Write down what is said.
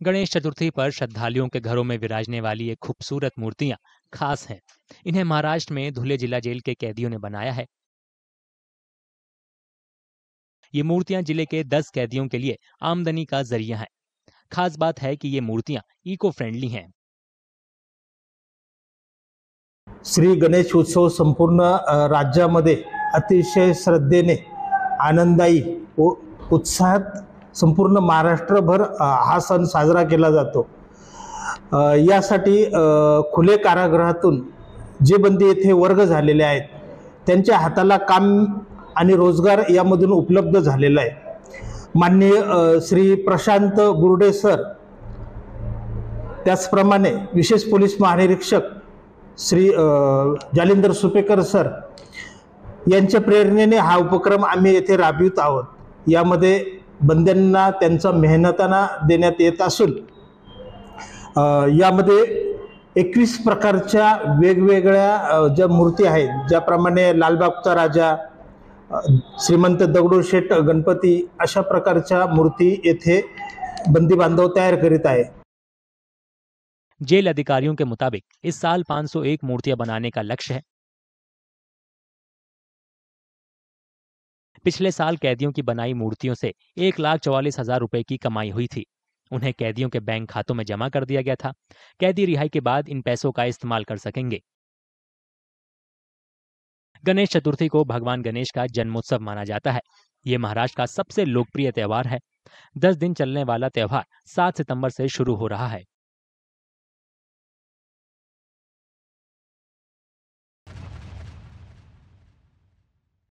गणेश चतुर्थी पर श्रद्धालुओं के घरों में विराजने वाली ये खूबसूरत मूर्तियाँ खास हैं। इन्हें महाराष्ट्र में धुले जिला जेल के कैदियों ने बनाया है। ये मूर्तियाँ ज़िले के 10 कैदियों के लिए आमदनी का ज़रिया है। खास बात है कि ये मूर्तियाँ इको फ्रेंडली हैं। श्री गणेश उत्सव संपूर्ण राज्यामध्ये अतिशय श्रद्धेने आनंदायी व उत्साहात संपूर्ण महाराष्ट्रभर हा सण साजरा केला जातो. यासाठी खुले कारागृहातून जे बंदी येथे वर्ग झालेले आहेत त्यांच्या हाताला काम आणि रोजगार यामधून उपलब्ध झालेला आहे. माननीय श्री प्रशांत बुर्डे सर त्याचप्रमाणे विशेष पोलीस महानिरीक्षक श्री जालिंदर सुपेकर सर यांच्या प्रेरणेने हा उपक्रम आम्ही येथे राबवित आहोत. यामध्ये बंद्यांना त्यांचा मेहनताना देण्यात येत असून यामध्ये एकवीस प्रकारच्या वेगवेगळ्या ज्या मूर्ती राजा श्रीमंत दगडूशेठ गणपती, अशा प्रकारच्या मूर्ती येथे बंदी बांधव तयार करीत आहे. जेल अधिकारियों के मुताबिक, इस साल 501 मूर्तियाँ बनाने का लक्ष्य है। पिछले साल कैदियों की बनाई मूर्तियों से एक लाख चौवालीस हज़ार रुपए की कमाई हुई थी। उन्हें कैदियों के बैंक खातों में जमा कर दिया गया था। कैदी रिहाई के बाद इन पैसों का इस्तेमाल कर सकेंगे। गणेश चतुर्थी को भगवान गणेश का जन्मोत्सव माना जाता है। ये महाराष्ट्र का सबसे लोकप्रिय त्योहार है। दस दिन चलने वाला त्यौहार सात सितंबर से शुरू हो रहा है।